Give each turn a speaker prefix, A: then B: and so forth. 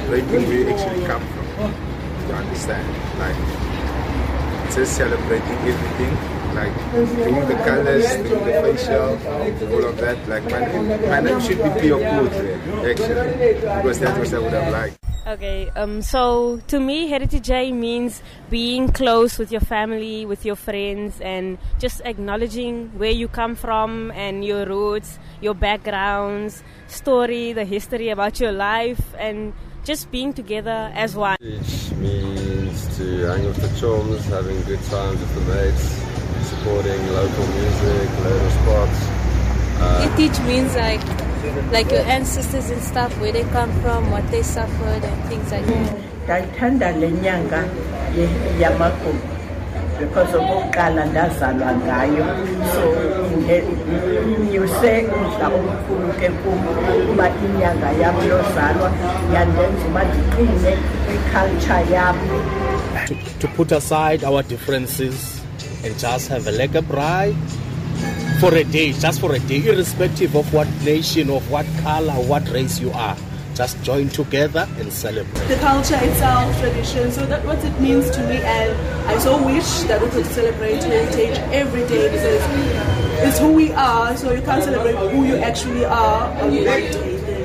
A: celebrating where actually come from. You understand? Like, just celebrating everything. Like, doing the colors, doing the facial, all of that. Like, my name, my name should be Pio Good, actually. Because that's what I would have liked.
B: Okay, um, so to me, Heritage Day means being close with your family, with your friends, and just acknowledging where you come from and your roots, your backgrounds, story, the history about your life, and just being together as one.
C: Which means to hang with the chums, having good times with the mates, supporting local music, local spots. Uh,
D: Heritage means like like your ancestors and stuff, where they come from, what they suffered, and things like that.
E: Ndayithanda le nyanga ye- yamagugu because okokuqala ndazalwa ngayo so nge- inyuse umdla omkhulu ke kum ukuba inyanga yam yozalwa yandenza uba ndiqine kwiculture yam
F: to, to put aside our differences and just have a lekker braai for a day, just for a day, irrespective of what nation, of what color, what race you are. Just join together and celebrate.
G: the culture itself, tradition. So that's what it means to me, and I so wish that we could celebrate heritage every day because it's who we are. So you can't celebrate who you actually are on one day.